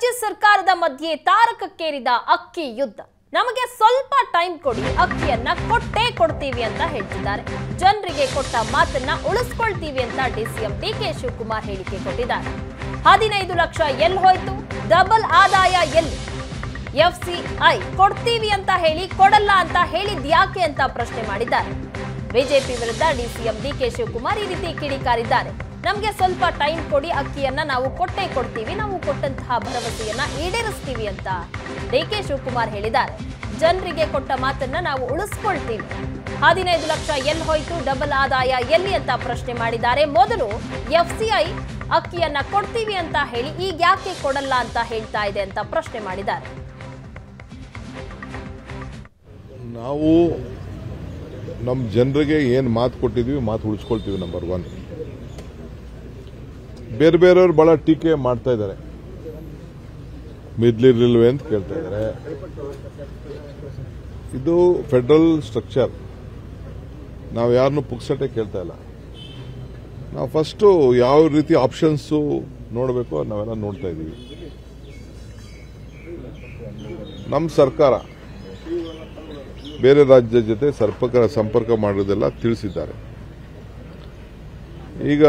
ರಾಜ್ಯ ಸರ್ಕಾರದ ಮಧ್ಯೆ ತಾರಕಕ್ಕೇರಿದ ಅಕ್ಕಿ ಯುದ್ಧ. ನಮಗೆ ಸ್ವಲ್ಪ ಟೈಮ್ ಕೊಡಿ, ಅಕ್ಕಿಯನ್ನ ಕೊಟ್ಟೇ ಕೊಡ್ತೀವಿ ಅಂತ ಹೇಳ್ತಿದ್ದಾರೆ. ಜನರಿಗೆ ಕೊಟ್ಟ ಮಾತನ್ನ ಉಳಿಸ್ಕೊಳ್ತೀವಿ ಅಂತ ಡಿಸಿಎಂ ಡಿ ಕೆ ಶಿವಕುಮಾರ್ ಹೇಳಿಕೆ ಕೊಟ್ಟಿದ್ದಾರೆ. ಹದಿನೈದು ಲಕ್ಷ ಎಲ್ಲಿ ಹೋಯ್ತು? ಡಬಲ್ ಆದಾಯ ಎಲ್ಲಿ? ಎಫ್ ಸಿಐ ಕೊಡ್ತೀವಿ ಅಂತ ಹೇಳಿ ಕೊಡಲ್ಲ ಅಂತ ಹೇಳಿದ್ ಯಾಕೆ ಅಂತ ಪ್ರಶ್ನೆ ಮಾಡಿದ್ದಾರೆ. ಬಿಜೆಪಿ ವಿರುದ್ಧ ಡಿಸಿಎಂ ಡಿ ಕೆ ಶಿವಕುಮಾರ್ ಈ ರೀತಿ ಕಿಡಿಕಾರಿದ್ದಾರೆ. ನಮಗೆ ಸ್ವಲ್ಪ ಟೈಮ್ ಕೊಡಿ, ಅಕ್ಕಿಯನ್ನ ನಾವು ಕೊಟ್ಟೇ ಕೊಡ್ತೀವಿ. ನಾವು ಕೊಟ್ಟಂತಹ ಭರವಸೆಯನ್ನ ಈಡೇರಿಸ್ತೀವಿ ಅಂತ ಡಿ ಕೆ ಶಿವಕುಮಾರ್ ಹೇಳಿದ್ದಾರೆ. ಜನರಿಗೆ ಕೊಟ್ಟ ಮಾತನ್ನ ನಾವು ಉಳಿಸ್ಕೊಳ್ತೀವಿ. ಹದಿನೈದು ಲಕ್ಷ ಎಲ್ಲಿ ಹೋಯ್ತು ಡಬಲ್ ಆದಾಯ ಎಲ್ಲಿ ಅಂತ ಪ್ರಶ್ನೆ ಮಾಡಿದ್ದಾರೆ. ಮೊದಲು ಎಫ್ಸಿಐ ಅಕ್ಕಿಯನ್ನ ಕೊಡ್ತೀವಿ ಅಂತ ಹೇಳಿ, ಈಗ ಯಾಕೆ ಕೊಡಲ್ಲ ಅಂತ ಹೇಳ್ತಾ ಇದೆ ಅಂತ ಪ್ರಶ್ನೆ ಮಾಡಿದ್ದಾರೆ. ನಾವು ನಮ್ಮ ಜನರಿಗೆ ಏನು ಮಾತು ಕೊಟ್ಟಿದ್ವಿ, ಮಾತು ಉಳಿಸ್ಕೊಳ್ತೀವಿ ನಂಬರ್ ಒನ್ ಬೇರೆ ಬೇರೆಯವ್ರು ಭಾಳ ಟೀಕೆ ಮಾಡ್ತಾ ಇದ್ದಾರೆ. ಮಿದ್ಲಿರ್ಲಿಲ್ವೇ ಅಂತ ಕೇಳ್ತಾ ಇದ್ದಾರೆ. ಇದು ಫೆಡರಲ್ ಸ್ಟ್ರಕ್ಚರ್. ನಾವು ಯಾರನ್ನು ಪುಕ್ಸಟೆ ಕೇಳ್ತಾ ಇಲ್ಲ. ನಾವು ಫಸ್ಟು ಯಾವ ರೀತಿ ಆಪ್ಷನ್ಸು ನೋಡಬೇಕು ನಾವೆಲ್ಲ ನೋಡ್ತಾ ಇದ್ದೀವಿ ನಮ್ಮ ಸರ್ಕಾರ ಬೇರೆ ರಾಜ್ಯದ ಜೊತೆ ಸರ್ಪಕರ ಸಂಪರ್ಕ ಮಾಡೋದೆಲ್ಲ ತಿಳಿಸಿದ್ದಾರೆ. ಈಗ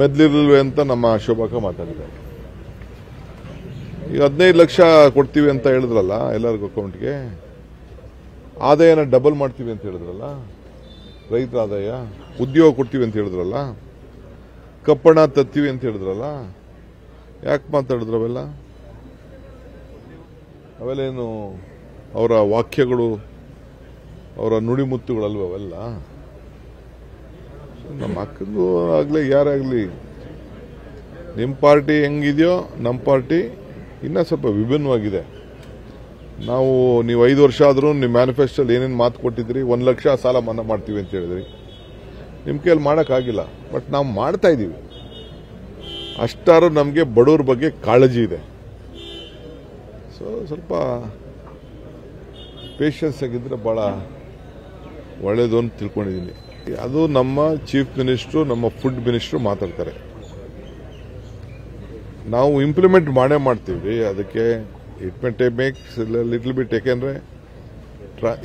ಮೆದ್ಲಿರಲ್ವೇ ಅಂತ ನಮ್ಮ ಶೋಭಾಕ ಮಾತಾಡಿದ್ದಾರೆ. ಈಗ ಹದಿನೈದು ಲಕ್ಷ ಕೊಡ್ತೀವಿ ಅಂತ ಹೇಳಿದ್ರಲ್ಲ ಎಲ್ಲರಿಗೂ ಅಕೌಂಟ್ಗೆ, ಆದಾಯನ ಡಬಲ್ ಮಾಡ್ತೀವಿ ಅಂತ ಹೇಳಿದ್ರಲ್ಲ, ರೈತರ ಆದಾಯ, ಉದ್ಯೋಗ ಕೊಡ್ತೀವಿ ಅಂತ ಹೇಳಿದ್ರಲ್ಲ ಕಪ್ಪಣ ತತ್ತೀವಿ ಅಂತ ಹೇಳಿದ್ರಲ್ಲ, ಯಾಕೆ ಮಾತಾಡಿದ್ರು ಅವೆಲ್ಲ? ಅವೆಲ್ಲೇನು ಅವರ ವಾಕ್ಯಗಳು, ಅವರ ನುಡಿಮುತ್ತುಗಳಲ್ವ ಅವೆಲ್ಲ? ನಮ್ಮ ಅಕ್ಕಂದು ಆಗಲಿ, ಯಾರಾಗಲಿ ನಿಮ್ಮ ಪಾರ್ಟಿ ಹೆಂಗಿದೆಯೋ ನಮ್ಮ ಪಾರ್ಟಿ ಇನ್ನೂ ಸ್ವಲ್ಪ ವಿಭಿನ್ನವಾಗಿದೆ. ನಾವು, ನೀವು ಐದು ವರ್ಷ ಆದರೂ ನಿಮ್ಮ ಮ್ಯಾನಿಫೆಸ್ಟೋಲ್ಲಿ ಏನೇನು ಮಾತು ಕೊಟ್ಟಿದ್ರಿ, ಒಂದು ಲಕ್ಷ ಸಾಲ ಮನ್ನಾ ಮಾಡ್ತೀವಿ ಅಂತ ಹೇಳಿದ್ರಿ. ನಿಮ್ಮ ಕೈಯಲ್ಲಿ ಮಾಡೋಕ್ಕಾಗಿಲ್ಲ, ಬಟ್ ನಾವು ಮಾಡ್ತಾ ಇದ್ದೀವಿ. ಅಷ್ಟಾರು ನಮಗೆ ಬಡವ್ರ ಬಗ್ಗೆ ಕಾಳಜಿ ಇದೆ. ಸೊ ಸ್ವಲ್ಪ ಪೇಷನ್ಸ್ ಆಗಿದ್ದರೆ ಭಾಳ ಒಳ್ಳೇದು ಅಂತ ತಿಳ್ಕೊಂಡಿದ್ದೀನಿ. ಅದು ನಮ್ಮ ಚೀಫ್ ಮಿನಿಸ್ಟ್ರು ನಮ್ಮ ಫುಡ್ ಮಿನಿಸ್ಟ್ರು ಮಾತಾಡ್ತಾರೆ. ನಾವು ಇಂಪ್ಲಿಮೆಂಟ್ ಮಾಡೇ ಮಾಡ್ತೀವಿ. ಅದಕ್ಕೆ ಇಟ್ ಮೆ ಟೇ ಮೇಕ್ಸ್ ಲಿಟ್ಲ್ ಬಿಟ್ ಯಾಕೆಂದ್ರೆ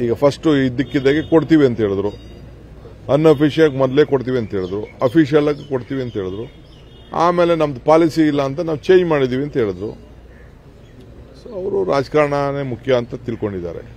ಈಗ ಫಸ್ಟು ಇದ್ದಕ್ಕಿದ್ದಾಗೆ ಕೊಡ್ತೀವಿ ಅಂತ ಹೇಳಿದ್ರು. ಅನ್ಅಫಿಷಿಯಾಗಿ ಮೊದಲೇ ಕೊಡ್ತೀವಿ ಅಂತ ಹೇಳಿದ್ರು. ಅಫಿಷಿಯಲ್ ಆಗಿ ಕೊಡ್ತೀವಿ ಅಂತ ಹೇಳಿದ್ರು. ಆಮೇಲೆ ನಮ್ದು ಪಾಲಿಸಿ ಇಲ್ಲ ಅಂತ ನಾವು ಚೇಂಜ್ ಮಾಡಿದೀವಿ ಅಂತ ಹೇಳಿದ್ರು. ಸೊ ಅವರು ರಾಜಕಾರಣನೇ ಮುಖ್ಯ ಅಂತ ತಿಳ್ಕೊಂಡಿದ್ದಾರೆ.